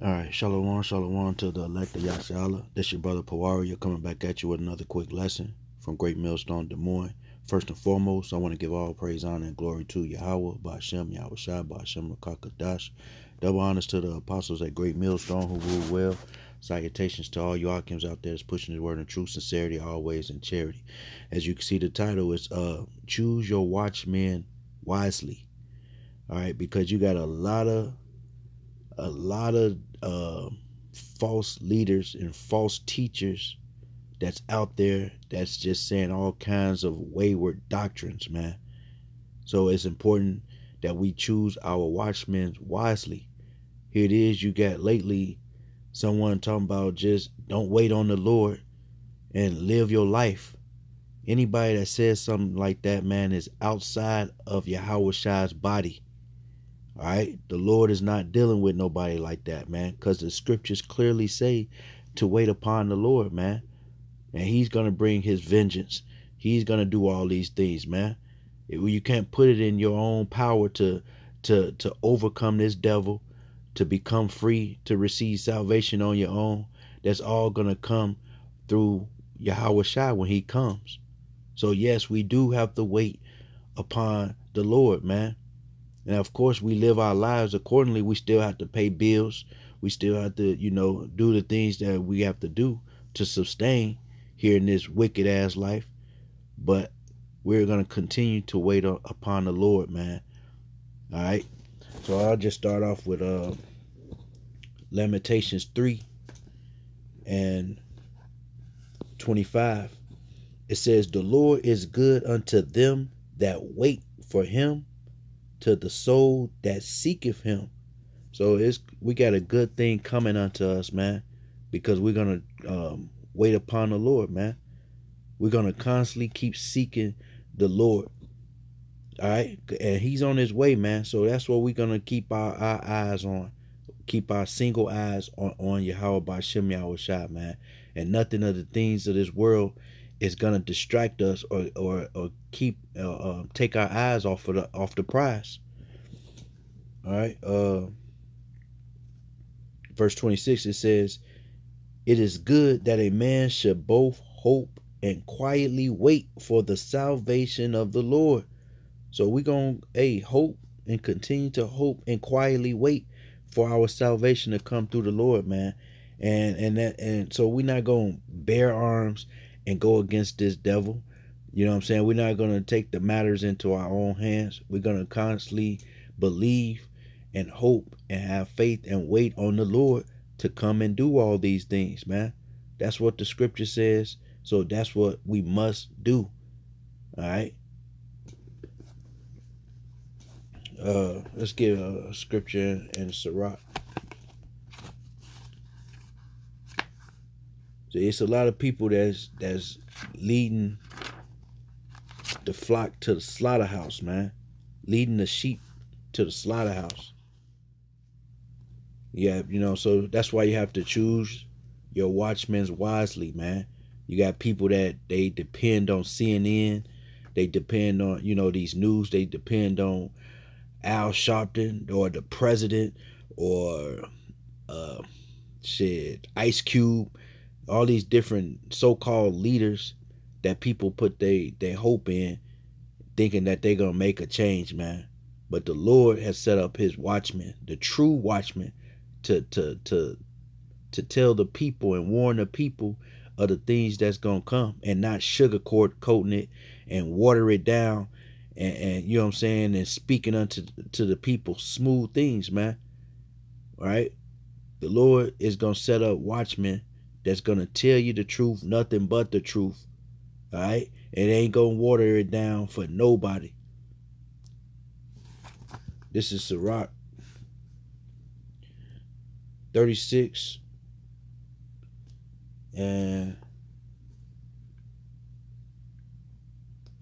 All right, shalom, shalom to the elect of Yashala. This your brother You're coming back at you with another quick lesson from Great Millstone Des Moines. First and foremost, I want to give all praise, honor, and glory to Yahweh, Ba'ashem, Yahweh Shai, Ba'ashem, Rakakadash. Double honors to the apostles at Great Millstone who rule well. Salutations to all you Akims out there that's pushing the word in truth, sincerity, always, and charity. As you can see, the title is uh, Choose Your Watchmen Wisely. All right, because you got a lot of a lot of uh, false leaders and false teachers that's out there that's just saying all kinds of wayward doctrines, man. So it's important that we choose our watchmen wisely. Here it is, you got lately someone talking about just don't wait on the Lord and live your life. Anybody that says something like that, man, is outside of Yahweh Shai's body. All right. The Lord is not dealing with nobody like that, man, because the scriptures clearly say to wait upon the Lord, man. And he's going to bring his vengeance. He's going to do all these things, man. You can't put it in your own power to to to overcome this devil, to become free, to receive salvation on your own. That's all going to come through Yahweh Shai when he comes. So yes, we do have to wait upon the Lord, man. And of course, we live our lives accordingly. We still have to pay bills. We still have to, you know, do the things that we have to do to sustain here in this wicked ass life. But we're going to continue to wait upon the Lord, man. All right. So I'll just start off with uh, Lamentations 3 and 25. It says, The Lord is good unto them that wait for him to the soul that seeketh him. So it's we got a good thing coming unto us, man, because we're gonna um, wait upon the Lord, man. We're gonna constantly keep seeking the Lord. All right, and He's on His way, man. So that's what we're gonna keep our, our eyes on, keep our single eyes on on Yahweh by Shem Yahweh Shai, man. And nothing of the things of this world is gonna distract us or or, or keep uh, uh, take our eyes off of the off the prize. All right. Uh, verse twenty six it says, "It is good that a man should both hope and quietly wait for the salvation of the Lord." So we gonna a hope and continue to hope and quietly wait for our salvation to come through the Lord, man. And and that and so we're not gonna bear arms and go against this devil. You know what I'm saying? We're not going to take the matters into our own hands. We're going to constantly believe and hope and have faith and wait on the Lord to come and do all these things, man. That's what the scripture says. So that's what we must do. All right. Uh, let's get a scripture in Sirach. So it's a lot of people that's that's leading the flock to the slaughterhouse, man. Leading the sheep to the slaughterhouse. Yeah, you know, so that's why you have to choose your watchmen wisely, man. You got people that they depend on CNN, they depend on, you know, these news, they depend on Al Sharpton or the president or uh shit, Ice Cube all these different so-called leaders that people put they their hope in thinking that they're gonna make a change man. But the lord has set up his watchmen the true watchmen to to to to tell the people and warn the people of the things that's gonna come and not sugarcoat coating it and water it down and, and you know what i'm saying and speaking unto to the people smooth things man. Right? The lord is gonna set up watchmen that's going to tell you the truth, nothing but the truth. All right? It ain't going to water it down for nobody. This is Sirach 36 and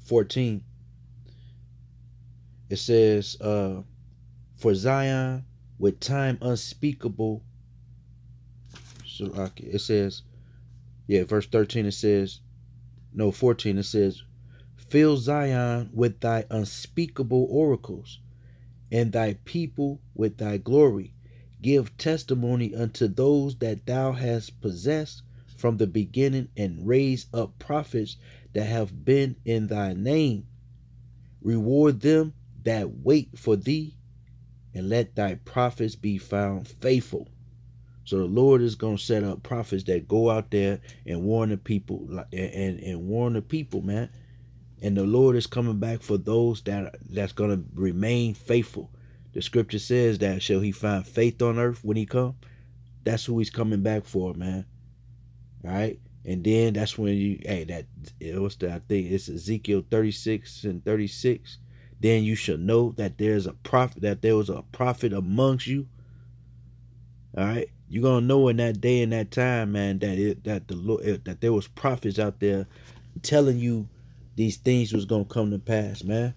14. It says, uh, For Zion, with time unspeakable it says, yeah, verse 13 it says, no, 14 it says, Fill Zion with thy unspeakable oracles, and thy people with thy glory. give testimony unto those that thou hast possessed from the beginning, and raise up prophets that have been in thy name. Reward them that wait for thee, and let thy prophets be found faithful. So the Lord is going to set up prophets that go out there and warn the people and, and, warn the people, man. And the Lord is coming back for those that that's going to remain faithful. The scripture says that shall he find faith on earth when he come? That's who he's coming back for, man. All right? And then that's when you hey that it was the I think it's Ezekiel 36 and 36. Then you shall know that there's a prophet that there was a prophet amongst you. All right. You're gonna know in that day and that time, man, that it that the Lord that there was prophets out there telling you these things was gonna come to pass, man.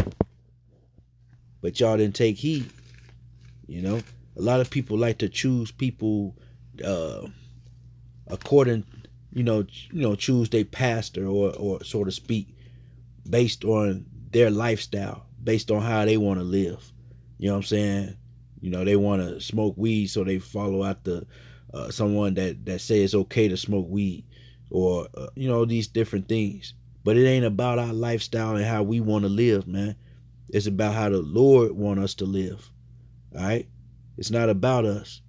But y'all didn't take heed. You know, a lot of people like to choose people uh according, you know, you know, choose their pastor or or so to speak, based on their lifestyle, based on how they want to live. You know what I'm saying? You know, they want to smoke weed, so they follow out the uh, someone that that say it's okay to smoke weed, or uh, you know these different things. But it ain't about our lifestyle and how we want to live, man. It's about how the Lord want us to live. All right, it's not about us.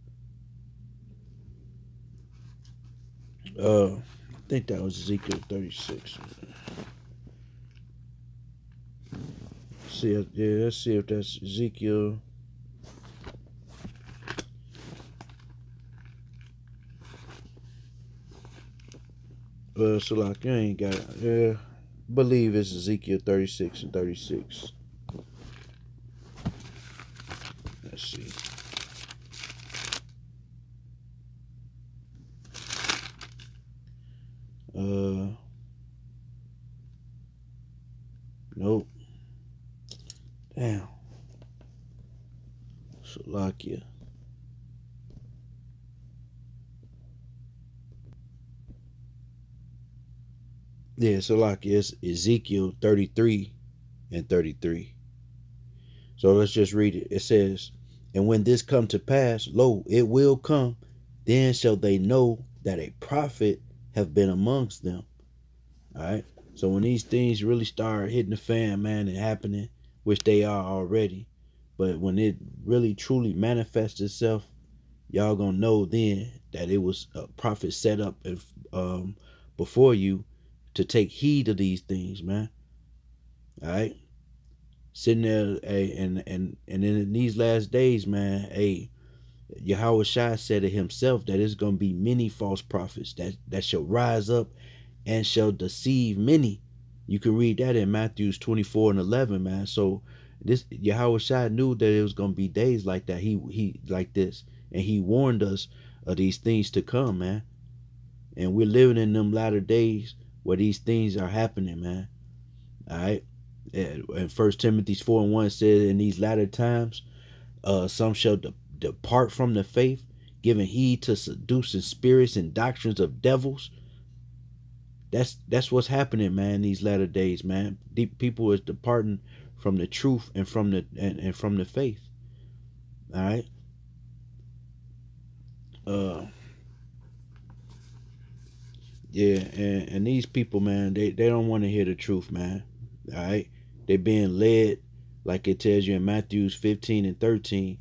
Uh, I think that was Ezekiel 36. see, if, yeah, let's see if that's Ezekiel. Uh, like you ain't got it. yeah. Believe it's Ezekiel 36 and 36. Let's see. Uh Nope. Damn. Slovakia. Yeah, so like it's Ezekiel 33 and 33. So let's just read it. It says, And when this come to pass, lo, it will come, then shall they know that a prophet have been amongst them. All right. So when these things really start hitting the fan, man, and happening, which they are already, but when it really truly manifests itself, y'all gonna know then that it was a prophet set up um, before you to take heed of these things, man. All right, sitting there, hey, and and and in these last days, man, hey, Yahweh Shai said to himself that it's gonna be many false prophets that that shall rise up and shall deceive many. You can read that in Matthew's 24 and 11, man. So this Yahweh Shai knew that it was gonna be days like that. He he like this, and he warned us of these things to come, man. And we're living in them latter days where these things are happening, man. All right. And First Timothy four and one says, "In these latter times, uh, some shall de- depart from the faith, giving heed to seducing spirits and doctrines of devils." That's that's what's happening, man. These latter days, man. Deep people is departing from the truth and from the and, and from the faith. All right. Uh yeah, and, and these people, man, they, they don't want to hear the truth, man. All right? They're being led, like it tells you in Matthews 15 and 13,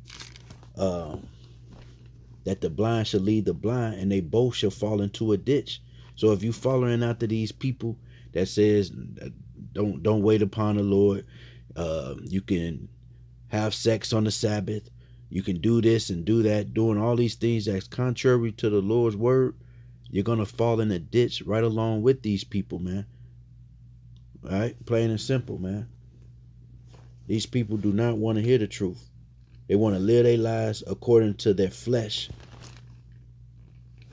um, that the blind shall lead the blind, and they both shall fall into a ditch. So if you following after these people that says, don't don't wait upon the Lord, uh, you can have sex on the Sabbath, you can do this and do that, doing all these things that's contrary to the Lord's word you're gonna fall in a ditch right along with these people, man. All right, plain and simple, man. These people do not want to hear the truth. They want to live their lives according to their flesh.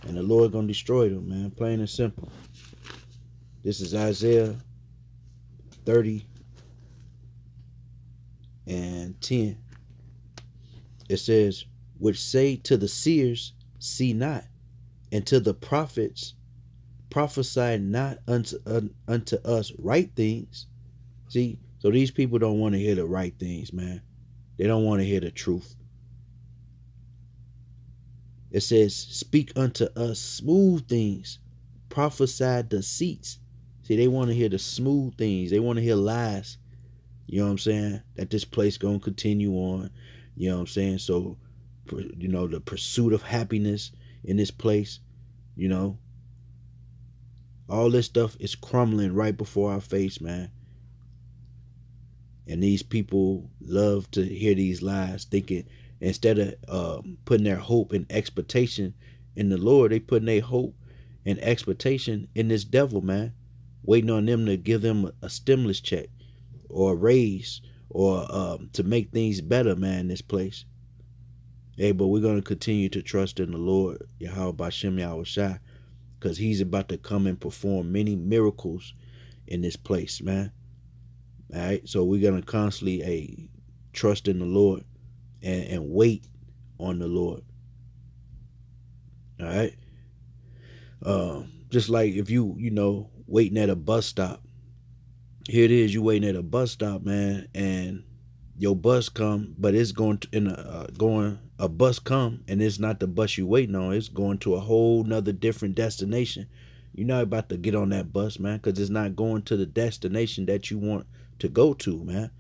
And the Lord gonna destroy them, man. Plain and simple. This is Isaiah 30 and 10. It says, which say to the seers, see not, and to the prophets prophesy not unto unto us right things. See, so these people don't want to hear the right things, man. They don't want to hear the truth. It says, Speak unto us smooth things, prophesy deceits. See, they want to hear the smooth things. They want to hear lies. You know what I'm saying? That this place gonna continue on. You know what I'm saying? So, you know, the pursuit of happiness in this place, you know, all this stuff is crumbling right before our face, man. And these people love to hear these lies, thinking instead of uh, putting their hope and expectation in the Lord, they putting their hope and expectation in this devil, man. Waiting on them to give them a stimulus check or a raise or um, to make things better, man, in this place. Hey, but we're going to continue to trust in the Lord, Yahweh Bashem Yahweh because he's about to come and perform many miracles in this place, man. All right, so we're gonna constantly a trust in the Lord and, and wait on the Lord. All right. Um, just like if you you know waiting at a bus stop. Here it is, you waiting at a bus stop, man, and your bus come, but it's going to, in a uh, going a bus come, and it's not the bus you waiting on. It's going to a whole nother different destination. You're not about to get on that bus, man, because it's not going to the destination that you want to go to, man.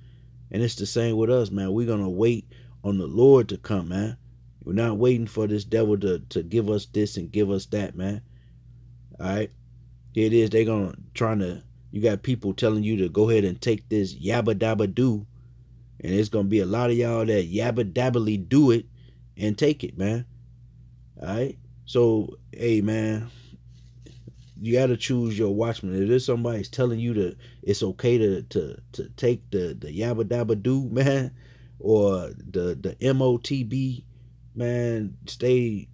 And it's the same with us, man. We're gonna wait on the Lord to come, man. We're not waiting for this devil to, to give us this and give us that, man. Alright? Here it is, they gonna trying to you got people telling you to go ahead and take this yabba dabba do. And it's gonna be a lot of y'all that yabba dabbly do it and take it, man. Alright? So, hey man, you got to choose your watchman. If there's somebody's telling you to, it's okay to to to take the the yabba dabba do man, or the the MOTB, man, stay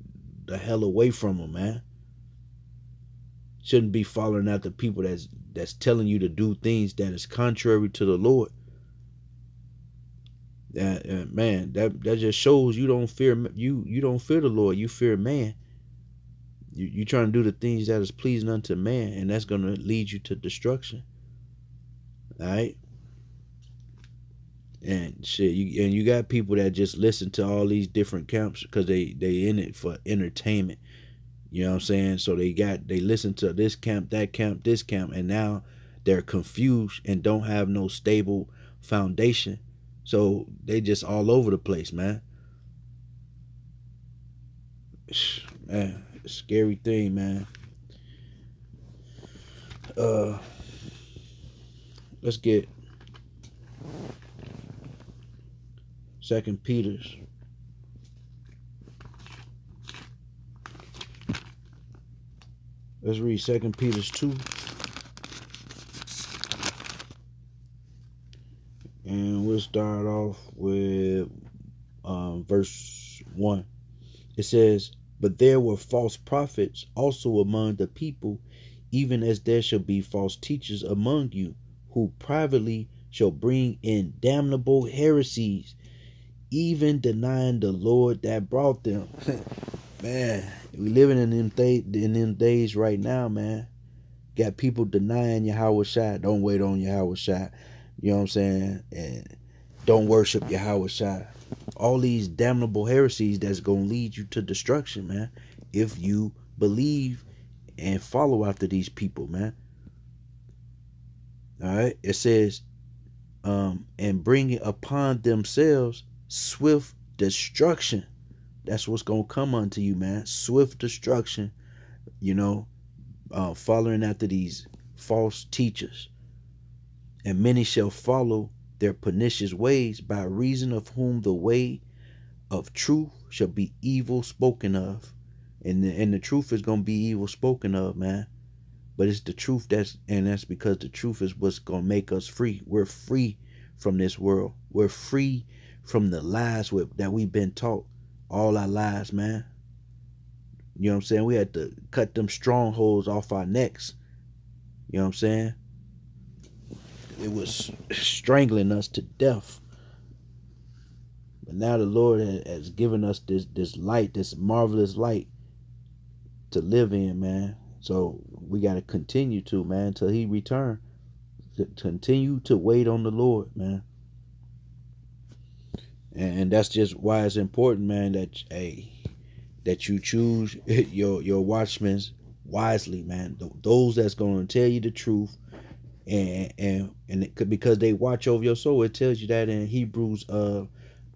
the hell away from them, man. Shouldn't be following after people that's that's telling you to do things that is contrary to the Lord. That uh, man, that that just shows you don't fear you you don't fear the Lord. You fear man. You you trying to do the things that is pleasing unto man, and that's gonna lead you to destruction. All right. And shit, you and you got people that just listen to all these different camps because they they in it for entertainment. You know what I'm saying? So they got they listen to this camp, that camp, this camp, and now they're confused and don't have no stable foundation. So they just all over the place, man. Man, scary thing, man. Uh, let's get Second Peter's. Let's read Second Peter's two. And start off with um, verse 1. It says, but there were false prophets also among the people, even as there shall be false teachers among you, who privately shall bring in damnable heresies, even denying the Lord that brought them. man, we living in them th- in them days right now, man. Got people denying Yahweh Shai. Don't wait on Yahweh Shai. You know what I'm saying? And don't worship Yahweh Shai all these damnable heresies that's going to lead you to destruction, man. If you believe and follow after these people, man. All right. It says, um, and bringing upon themselves swift destruction. That's what's going to come unto you, man. Swift destruction, you know, uh, following after these false teachers. And many shall follow their pernicious ways, by reason of whom the way of truth shall be evil spoken of. And the, and the truth is going to be evil spoken of, man. But it's the truth that's, and that's because the truth is what's going to make us free. We're free from this world. We're free from the lies that we've been taught all our lives, man. You know what I'm saying? We had to cut them strongholds off our necks. You know what I'm saying? It was strangling us to death. But now the Lord has given us this this light, this marvelous light to live in, man. So we got to continue to, man, until he return. Continue to wait on the Lord, man. And, and that's just why it's important, man, that hey, that you choose your your watchmen wisely, man. Those that's going to tell you the truth, and and and it, because they watch over your soul, it tells you that in Hebrews uh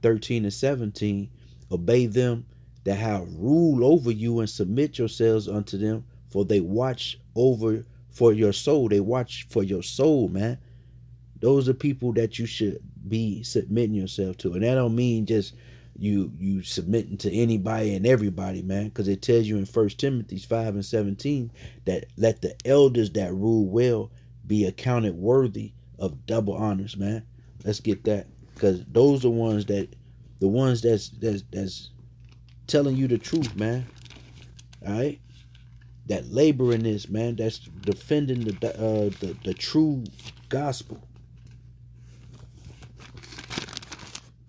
thirteen and seventeen, obey them that have rule over you and submit yourselves unto them, for they watch over for your soul. They watch for your soul, man. Those are people that you should be submitting yourself to, and that don't mean just you you submitting to anybody and everybody, man, because it tells you in First Timothy five and seventeen that let the elders that rule well be accounted worthy of double honors, man. Let's get that, because those are ones that the ones that's that's that's telling you the truth, man. All right, that labor in this, man. That's defending the uh, the the true gospel.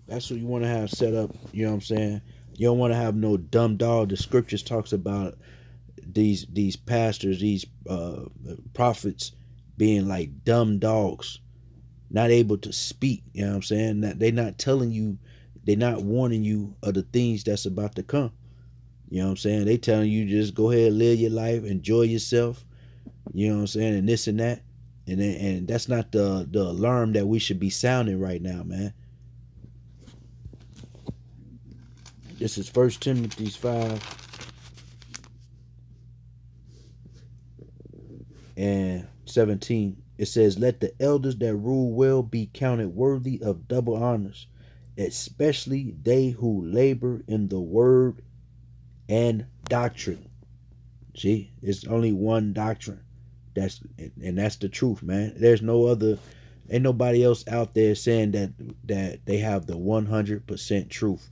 That's what you want to have set up. You know what I'm saying? You don't want to have no dumb dog. The scriptures talks about these these pastors, these uh, prophets being like dumb dogs, not able to speak. You know what I'm saying? That they're not telling you, they're not warning you of the things that's about to come. You know what I'm saying? They telling you just go ahead, live your life, enjoy yourself. You know what I'm saying? And this and that. And and that's not the the alarm that we should be sounding right now, man. This is First Timothy 5 and 17. It says, Let the elders that rule well be counted worthy of double honors, especially they who labor in the word and doctrine. See, it's only one doctrine. That's and that's the truth, man. There's no other ain't nobody else out there saying that that they have the 100% truth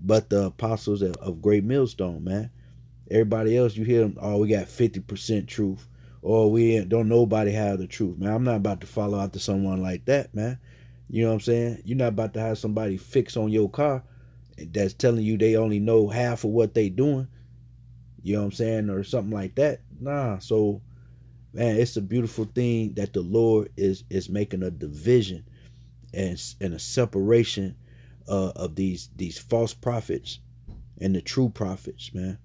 but the apostles of, Great Millstone, man. Everybody else, you hear them, oh, we got 50% truth. Or we don't nobody have the truth, man. I'm not about to follow after someone like that, man. You know what I'm saying? You're not about to have somebody fix on your car that's telling you they only know half of what they doing. You know what I'm saying? Or something like that. Nah. So man, it's a beautiful thing that the Lord is is making a division and, and a separation uh, of these these false prophets and the true prophets, man.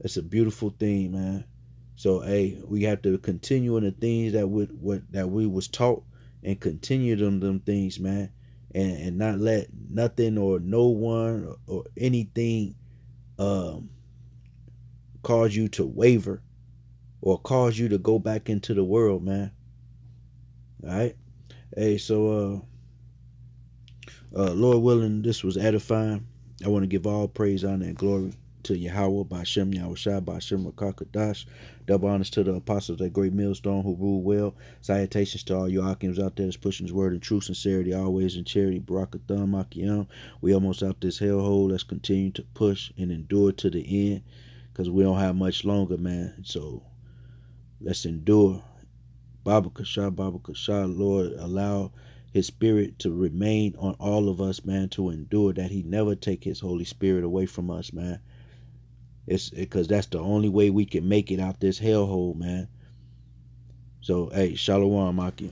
It's a beautiful thing, man. So hey, we have to continue in the things that we what that we was taught and continue them them things, man. And and not let nothing or no one or, or anything um cause you to waver or cause you to go back into the world, man. All right. Hey, so uh uh, Lord willing, this was edifying. I want to give all praise, honor, and glory to Yahweh, Bashem, Yahushua, Bashem, Rakakadash. Double honors to the apostles at Great Millstone who rule well. Salutations to all you Akims out there that's pushing his word in true sincerity, always in charity. Barakatham, Akiyam. We almost out this hellhole. Let's continue to push and endure to the end because we don't have much longer, man. So let's endure. Baba Kasha, Baba Kasha, Lord, allow his spirit to remain on all of us, man, to endure that he never take his Holy Spirit away from us, man. It's because that's the only way we can make it out this hellhole, man. So, hey, Shalom, Maki.